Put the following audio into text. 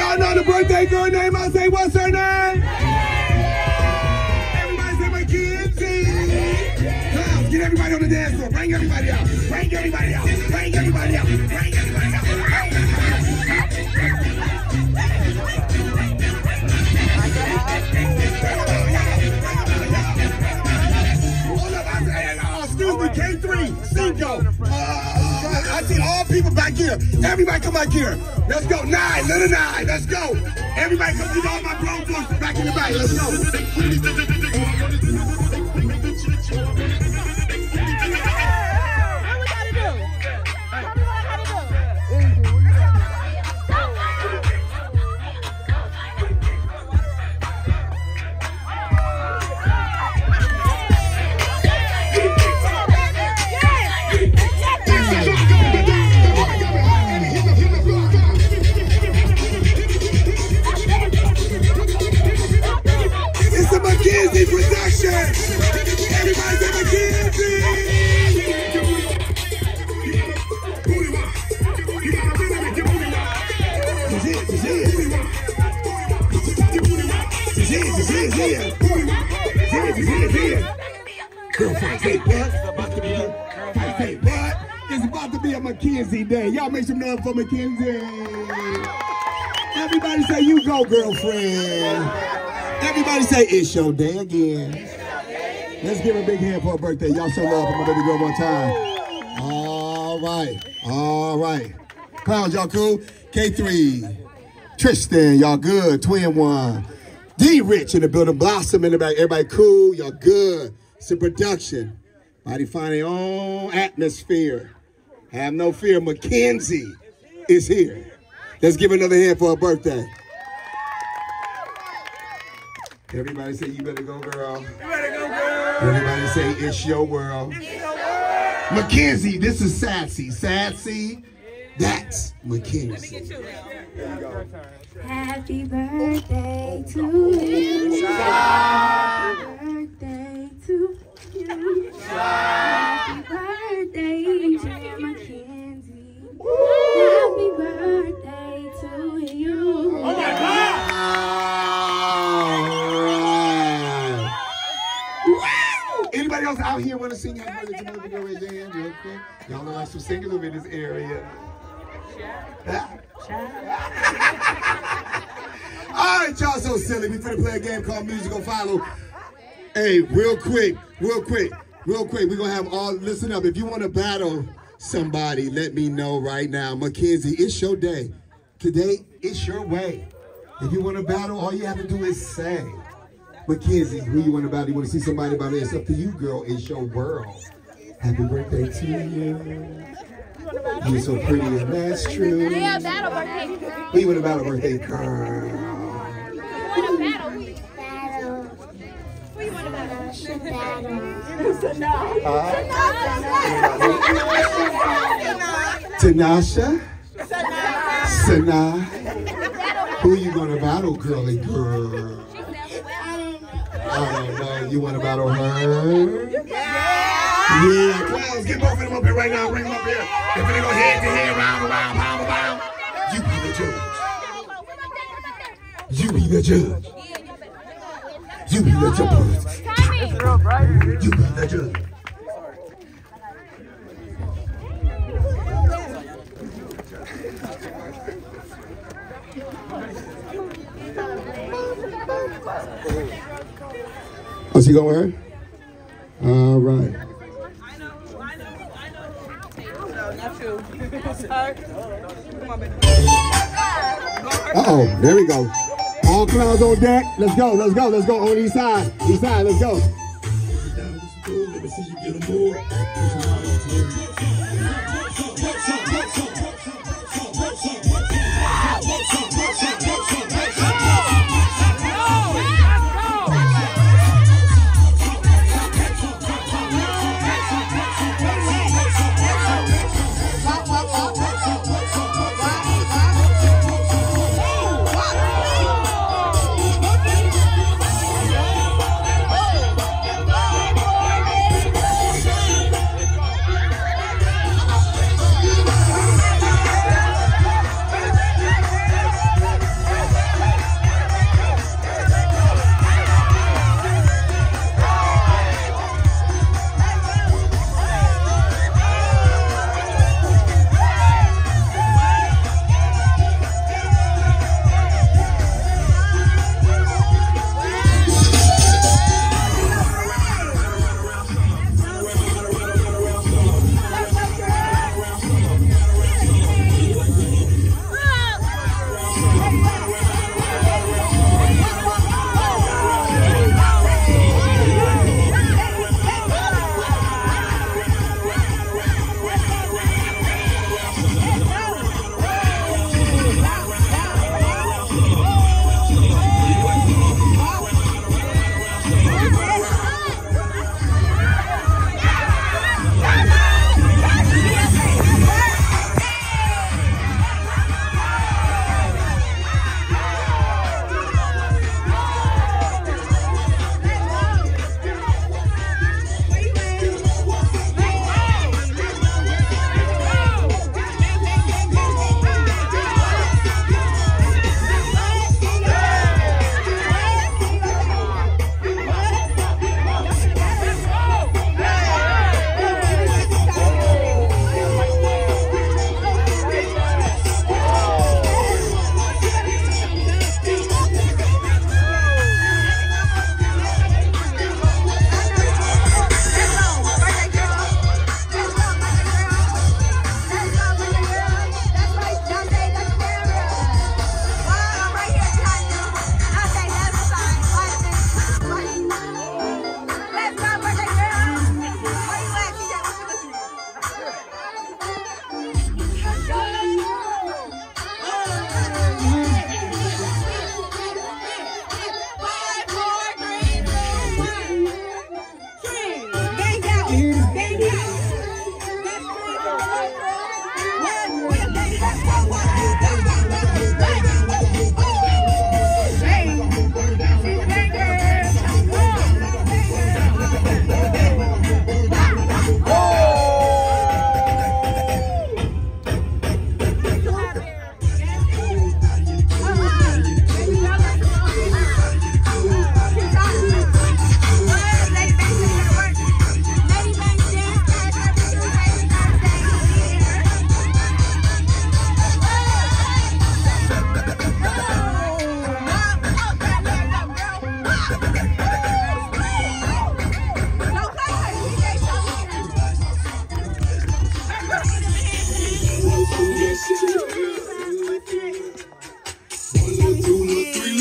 y'all know the birthday girl name? I say, what's her name? Everybody say Mackenzie. Clowns, get everybody on the dance floor. Bring everybody out. Bring everybody out. Bring everybody out. Bring everybody out. Everybody come back here. Let's go. Nine, little nine. Let's go. Everybody come get all my grown folks back in the back. Let's go. About to be a, say what? It's about to be a McKenzie day. Y'all make some noise for McKenzie. Everybody say you go, girlfriend. Everybody say it's your day again. Let's give a big hand for her birthday. Y'all show love for my baby girl one time. All right, all right. Clowns, y'all cool? K3, Tristan, y'all good? Twin one. D Rich in the building, Blossom in the back. Everybody cool? Y'all good? It's a production. Body find their own atmosphere. Have no fear. Mackenzie is here. Let's give another hand for her birthday. Everybody say you better go, girl. You better go, girl. Everybody say it's your world. It's your world. Mackenzie, this is Sassy. Sassy, that's Mackenzie. Happy birthday to you. Happy birthday to you. Out here want to sing happy birthday to Mother Girl? Raise your hand real quick. Y'all know like some singers in this area. All right, y'all so silly. We finna play a game called Musical Follow. Hey, real quick, real quick, real quick. We're gonna have all listen up. If you want to battle somebody, let me know right now. Mackenzie, it's your day. Today, it's your way. If you want to battle, all you have to do is say. Mackenzie, who you want to battle? You want to see somebody battle? It's up to you, girl. It's your world. Happy birthday to you. You're so pretty and that's true. Yeah, battle birthday. Who you want to battle birthday girl? What a battle. Battle. Who you want to battle? Tanasha? Sana? Who you gonna battle, girly girl? I don't know. You wanna battle her? Yeah. Clowns, get both of them up here right now. Bring them up here. If They're gonna go head to head, round and round, pound and pound. You be the judge. You be the judge. You be the judge. You be the judge. Oh, she going with her? All right. Uh-oh, there we go. All clowns on deck. Let's go, let's go, let's go on each side. Each side, let's go.